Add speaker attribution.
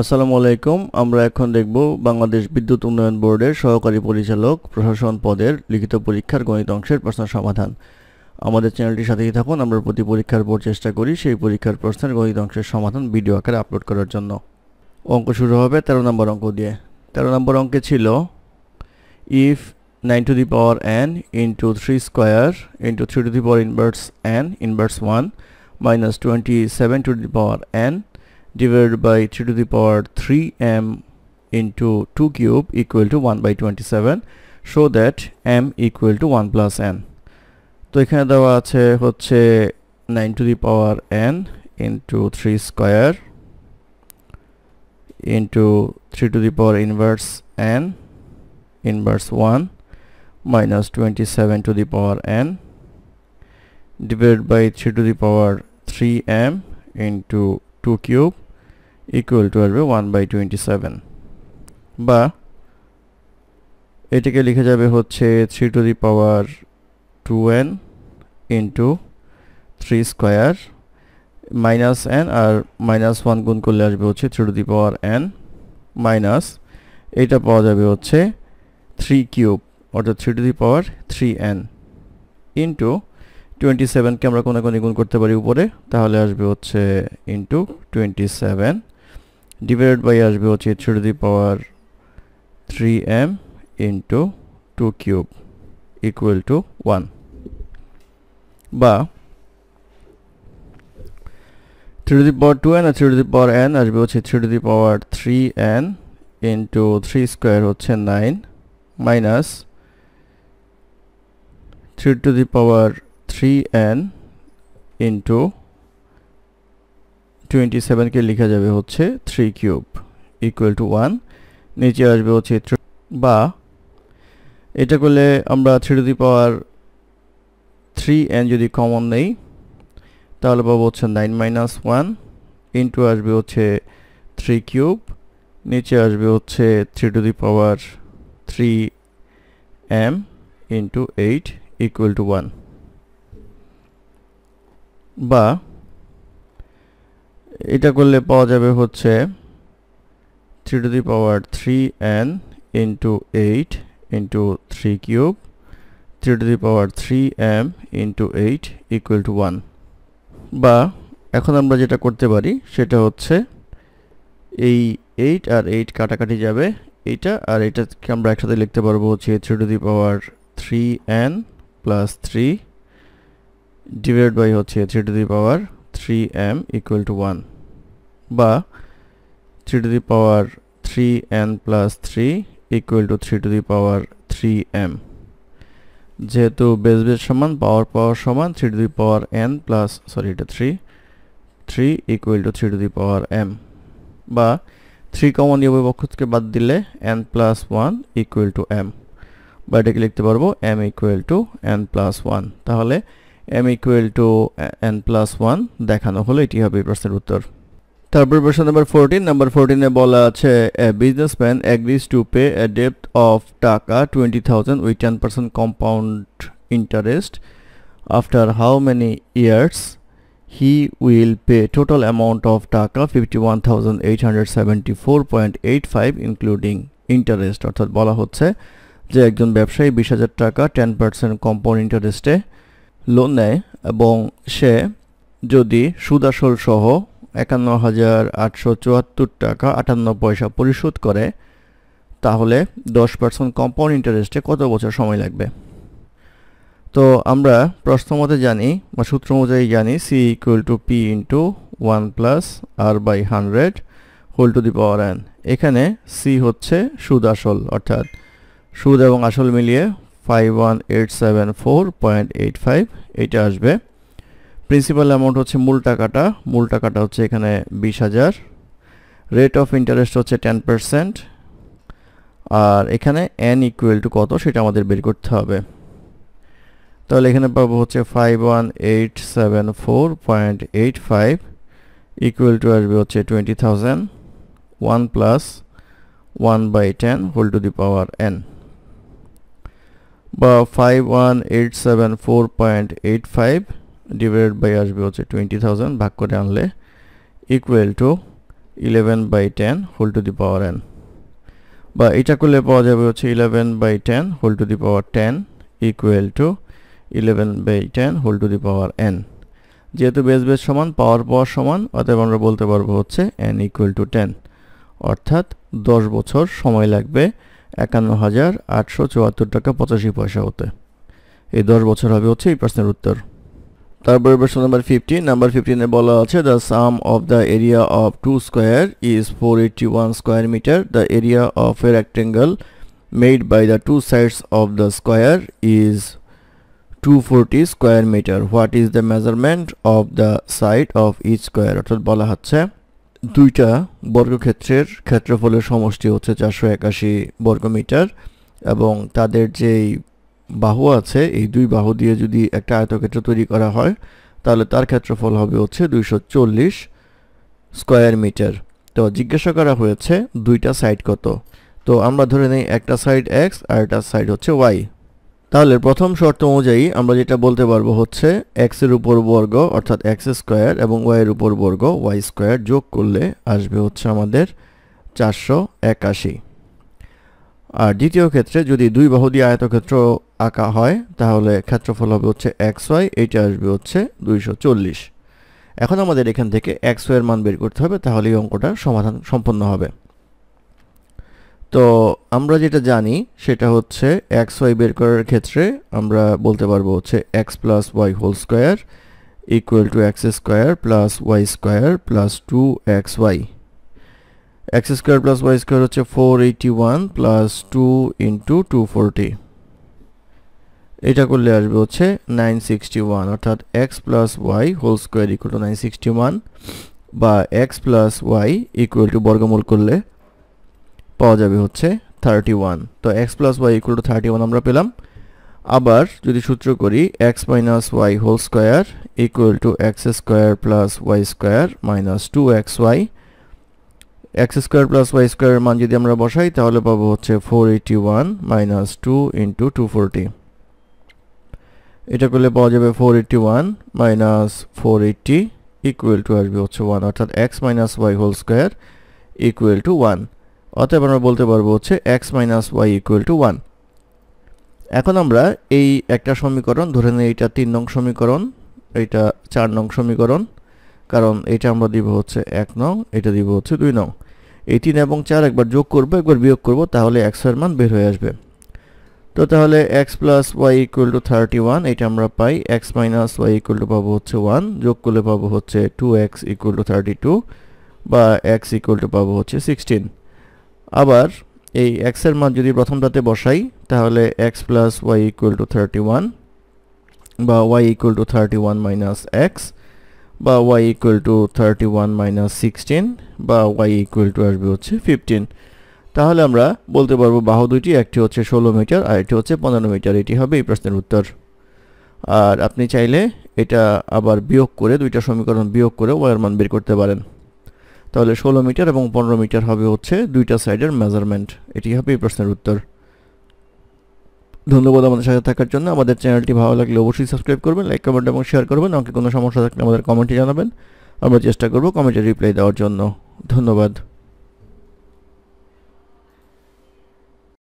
Speaker 1: আসসালামু আলাইকুম। আমরা এখন দেখব বাংলাদেশ বিদ্যুৎ উন্নয়ন বোর্ডের সহকারী পরিচালক প্রশাসন পদের লিখিত পরীক্ষার গণিত অংশের প্রশ্ন সমাধান। আমাদের চ্যানেলটির সাথেই থাকুন, আমরা প্রতি পরীক্ষার পর চেষ্টা করি সেই পরীক্ষার প্রশ্নের গণিত অংশের সমাধান ভিডিও আকারে আপলোড করার জন্য। অঙ্ক শুরু হবে তেরো নম্বর অঙ্ক দিয়ে। তেরো নম্বর অঙ্কে ছিল if nine to the power N into three square into three to the power inverse N inverse one minus twenty seven to the power N divided by 3 to the power 3m into 2 cube equal to 1 by 27 show that m equal to 1 plus n তো এখানে দেওয়া আছে হচ্ছে 9 to the power n into 3 square into 3 to the power inverse n inverse 1 minus 27 to the power n divided by 3 to the power 3m into 2 cube equal to আসবে one by twenty seven বা এটাকে লিখে যাবে হচ্ছে three to the power two N into three square minus N R minus one গুণ করলে আসবে হচ্ছে three to the power N minus এইটা পাওয়া যাবে হচ্ছে থ্রি কিউব অর্থাৎ three to the power three N into twenty সেভেনকে আমরা কোনো কোনো গুণ করতে পারি উপরে, তাহলে আসবে হচ্ছে into twenty seven divided by আসবে হচ্ছে three to the power three M into two cube equal to one বা three to the power two N R three to the power N আসবে হচ্ছে three to the power three N into three square হচ্ছে nine minus three to the power three N into twenty সেভেনকে লেখা যাবে হচ্ছে three cube equal to one নিচে আসবে হচ্ছে বা এটা করলে আমরা three to the power three N যদি কমন নেই, তাহলে পাবো হচ্ছে নাইন মাইনাস ওয়ান ইন্টু আসবে হচ্ছে থ্রি কিউব নিচে আসবে হচ্ছে three to the power three M into eight equal to one বা এটা করলে পাওয়া যাবে হচ্ছে three to the power three N into eight into three cube three to the power three M into eight equal to one বা এখন আমরা যেটা করতে পারি সেটা হচ্ছে এই এইট আর এইট কাটাকাটি যাবে এইটা আর এইটাকে আমরা একসাথে লিখতে পারব হচ্ছে three to the power three N plus three divide by হচ্ছে three to the power three M equal to one বা three to the power three N plus three equal to three to the power three M যেহেতু base base সমান power power সমান three to the power N plus sorry এটা three three equal to three to the power M বা three common নিয়ে পক্ষ থেকে বাদ দিলে N plus one equal to M বা এটাকে লিখতে পারব M equal to N plus one তাহলে M equal to N plus one দেখানো হলো, এটি হবে প্রশ্নের উত্তর। তারপর প্রশ্ন নাম্বার ফোরটিন নাম্বার ফোরটিনে বলা আছে a businessman agrees to pay a ডেপ্ট of taka twenty thousand with ten percent compound interest after how many years he will pay total amount of taka fifty one thousand eight hundred seventy four point eight five including interest অর্থাৎ বলা হচ্ছে যে, একজন ব্যবসায়ী বিশ হাজার টাকা ten percent compound ইন্টারেস্টে লোন নেয় এবং সে যদি সুদাসল সহ একান্ন হাজার আটশো চুয়াত্তর টাকা আটান্ন পয়সা পরিশোধ করে, তাহলে দশ পার্সেন্ট কম্পাউন্ড ইন্টারেস্টে কত বছর সময় লাগবে? তো আমরা প্রশ্ন মতে জানি বা সূত্র অনুযায়ী জানি C equal to P into one plus R by hundred whole to the power N এখানে সি হচ্ছে সুদ আসল অর্থাৎ সুদ এবং আসল মিলিয়ে five one eight seven four point eight five এইটা আসবে। প্রিন্সিপাল অ্যামাউন্ট হচ্ছে মূল টাকাটা মূল টাকাটা হচ্ছে এখানে বিশ হাজার। রেট অফ ইন্টারেস্ট হচ্ছে টেন পারসেন্ট আর এখানে এন ইকুয়াল টু কত সেটা আমাদের বের করতে হবে। তাহলে এখানে পাবো হচ্ছে five one eight seven four point eight five equal to আসবে হচ্ছে twenty thousand one plus one by ten whole to the power N বা five one eight seven four point eight five divided by আসবে হচ্ছে twenty thousand ভাগ করে আনলে equal to eleven by ten whole to the power N বা এটা করলে পাওয়া যাবে হচ্ছে eleven by ten whole to the power ten equal to eleven by ten whole to the power N যেহেতু বেস বেস সমান পাওয়ার পাওয়ার সমান, অতএব আমরা বলতে পারব হচ্ছে এন ইকুয়াল টু টেন অর্থাৎ দশ বছর সময় লাগবে একান্ন হাজার আটশো চুয়াত্তর টাকা পঁচাশি পয়সা হতে এই দশ বছর হবে হচ্ছে এই প্রশ্নের উত্তর। তারপরে প্রশ্ন নাম্বার ফিফটিন নাম্বার ফিফটিনে বলা আছে the sum of the area of two square is four eighty one square metre the area of a rectangle made by the two sides of the square is 240 square metre what is the measurement of the side of each square অর্থাৎ বলা হচ্ছে দুইটা বর্গক্ষেত্রের ক্ষেত্রফলের সমষ্টি হচ্ছে চারশো একাশি বর্গমিটার এবং তাদের যেই বাহু আছে, এই দুই বাহু দিয়ে যদি একটা আয়তক্ষেত্র তৈরি করা হয়, তাহলে তার ক্ষেত্রফল হবে হচ্ছে দুইশো চল্লিশ স্কোয়ার মিটার। তো জিজ্ঞাসা করা হয়েছে দুইটা সাইড কত? তো আমরা ধরে নিই একটা সাইড এক্স আর একটা সাইড হচ্ছে ওয়াই। তাহলে প্রথম শর্ত অনুযায়ী আমরা যেটা বলতে পারব হচ্ছে এক্সের উপর বর্গ অর্থাৎ এক্স স্কোয়ার এবং ওয়াই এর উপর বর্গ ওয়াই স্কোয়ার যোগ করলে আসবে হচ্ছে আমাদের চারশো একাশি। আর দ্বিতীয় ক্ষেত্রে যদি দুই বাহু দিয়ে আয়তক্ষেত্র আঁকা হয়, তাহলে ক্ষেত্রফল হবে হচ্ছে এক্স ওয়াই, এইটা আসবে হচ্ছে দুইশো চল্লিশ। এখন আমাদের এখান থেকে এক্স ওয়াইয়ের মান বের করতে হবে তাহলে এই অঙ্কটা সমাধান সম্পন্ন হবে। তো আমরা যেটা জানি সেটা হচ্ছে এক্স ওয়াই বের করার ক্ষেত্রে আমরা বলতে পারব হচ্ছে X plus Y whole square equal to X square plus Y square plus two X Y X square plus Y square হচ্ছে four eighty one plus two into two forty এটা করলে আসবে হচ্ছে নাইন সিক্সটি ওয়ান অর্থাৎ X plus Y whole square equal to nine sixty one বা X plus Y equal to বর্গমূল করলে পাওয়া যাবে হচ্ছে থার্টি ওয়ান তো X plus Y equal to thirty one আমরা পেলাম। আবার যদি সূত্র করি X minus Y whole square equal to X square plus Y square minus two X Y X square plus Y স্কোয়ারের মান যদি আমরা বসাই, তাহলে পাবো হচ্ছে four eighty one minus two into two forty এটা করলে পাওয়া যাবে four eighty one minus four eighty equal to আসবে হচ্ছে ওয়ান অর্থাৎ X minus Y whole square equal to one অতএব আমরা বলতে পারব হচ্ছে X minus Y equal to one এখন আমরা এই একটা সমীকরণ, ধরে নিই এইটা তিন নং সমীকরণ, এইটা চার নং সমীকরণ, কারণ এটা আমরা দিব হচ্ছে এক নং এটা দিব হচ্ছে দুই নং। এই তিন এবং চার একবার যোগ করব, একবার বিয়োগ করব, তাহলে এক্সের মান বের হয়ে আসবে। তো তাহলে X plus Y equal to thirty one এটা আমরা পাই X minus Y equal to পাবো হচ্ছে ওয়ান যোগ করলে পাবো হচ্ছে two X equal to thirty two বা এক্স ইকুয়াল টু পাবো হচ্ছে সিক্সটিন আবার এই এক্সের মান যদি প্রথমটাতে বসাই, তাহলে X plus Y equal to thirty one বা Y equal to thirty one minus X বা Y equal to thirty one minus sixteen বা ওয়াই ইকুয়াল টু আসবে হচ্ছে ফিফটিন তাহলে আমরা বলতে পারব বাহু দুইটি, একটি হচ্ছে ষোলো মিটার আর একটি হচ্ছে পনেরো মিটার। এটি হবে এই প্রশ্নের উত্তর। আর আপনি চাইলে এটা আবার বিয়োগ করে, দুইটা সমীকরণ বিয়োগ করে ওয়ার মান বের করতে পারেন। তাহলে ষোলো মিটার এবং পনেরো মিটার হবে হচ্ছে দুইটা সাইডের মেজারমেন্ট এটি হবে এই প্রশ্নের উত্তর। ধন্যবাদ আমাদের সাথে থাকার জন্য। আমাদের চ্যানেলটি ভালো লাগলে অবশ্যই সাবস্ক্রাইব করবেন, লাইক কমেন্ট এবং শেয়ার করবেন। আমাকে কোনো সমস্যা থাকলে আমাদের কমেন্টে জানাবেন। আমরা চেষ্টা করব কমেন্টে রিপ্লাই দেওয়ার জন্য। ধন্যবাদ।